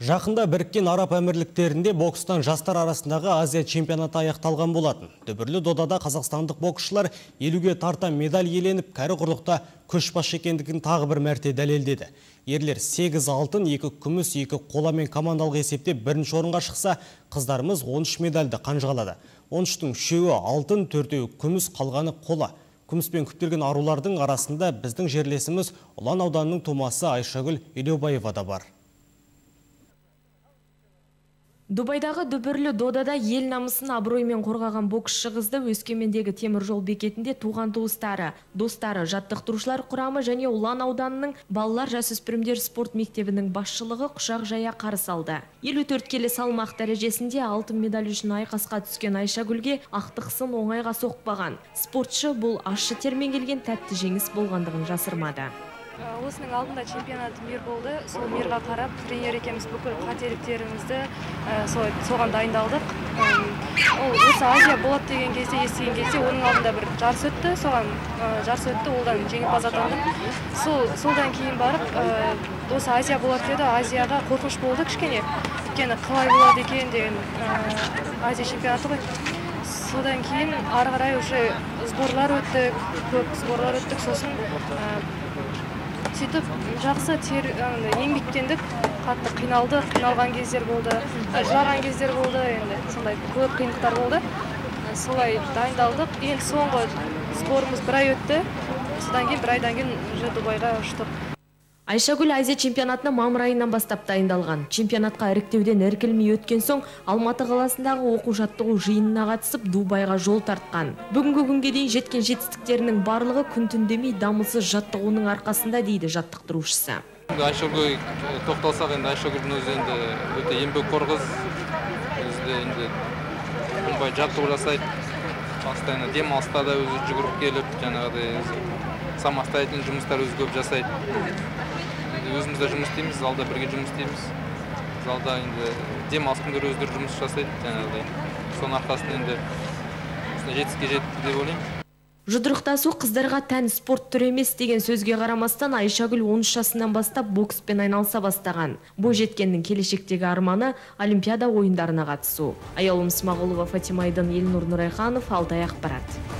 Жақында біріккен Араб әмірліктерінде бокстан жастар арасындағы Азия чемпионаты аяқталған болатын. Дүбірлі додада қазақстандық боксшылар елуге тарта медаль еленіп, кәрі құрлықта көшбасшы екендігін тағы бір мәрте дәлелдеді. Ерлер 8 алтын, 2 күміс, 2 қоламен командалық есепте бірінші орынға шықса, қыздарымыз 13 медальді қанжығалады. 13-тің үшеуі алтын, төртеуі күміс, қалғаны қола. Күміспен күптелген арулардың арасында біздің жерлесіміз Ұлан ауданының тумасы Айшагүл Елеубаева да бар. Дубайдағы дүбірлі додада ел намысын абыроймен қорғаған боксшы қызды Өскемендегі темір жол бекетінде туған туыстары, достары, жаттықтырушылар құрамы және Ұлан ауданының балалар жасөспірімдер спорт мектебінің басшылығы құшақ жая қарсы алды. 54 келі салмақ дәрежесінде алтын медаль үшін айқасқа түскен Айшагүлге ақтықсын оңайға соқпаған. Спортшы бұл ащы термен келген тәтті жеңіс болғандығын жасырмады. Осының алдында чемпионат мир болды. Сол мирға қарап тренер екеуміз бүкіл қателіктерімізді соған дайындалдық. Ол осы азия болады деген кезде естіген кезде оның алдында бір жарыс өтті. Соған жарыс өтті одан жеңімпаз атандым сол содан кейін барып осы азия болады деді. Азияға қорқыныш болды кішкене. Өйткені қалай болады екен деген азия чемпионаты ғой. Содан кейін ары қарай уже сборлар өттік көп сборлар өттік. Сосын сөйтіп жақсы тер еңбектендік қатты қиналдық қиналған кездер болды жылаған кездер болды енді сондай көп қиындықтар болды. Солай дайындалдық. Енді соңғы сборымыз бір ай өтті. Содан кейін бір айдан кейін уже дубайға ұштық. Айшагүл Азия чемпионатына мамыр айынан бастап дайындалған. Чемпионатқа іріктеуден іркілмей өткен соң Алматы қаласындағы оқу жаттығу жиынына қатысып Дубайға жол тартқан. Бүгінгі күнге дейін жеткен жетістіктерінің барлығы күн түндемей дамылсыз жаттығуының арқасында дейді жаттықтырушысы. Айшагүл тоқталсақ енді Айшагүлдің өзі енді өте еңбекқор қыз. Өзі енді оңбай жаттығу жасайды. Постоянно демалыста да өзі жүгіріп келіп, жаңағыдай самостоятельный жұмыстар өзі көп жасайды өзіміз де жұмыс істейміз залда бірге жұмыс істейміз. Залда енді демалыс күндері өздері жұмыс жасайды жаңағыдай. Соның арқасында енді осындай жетістікке жетті деп ойлаймын. Жұдырықтасу қыздарға тән спорт түрі емес деген сөзге қарамастан айшагүл 13 жасынан бастап бокспен айналыса бастаған. Бойжеткеннің келешектегі арманы олимпиада ойындарына қатысу. Аяулым смағұлова фатима айдын елнұр нұрайханов алтай ақпарат.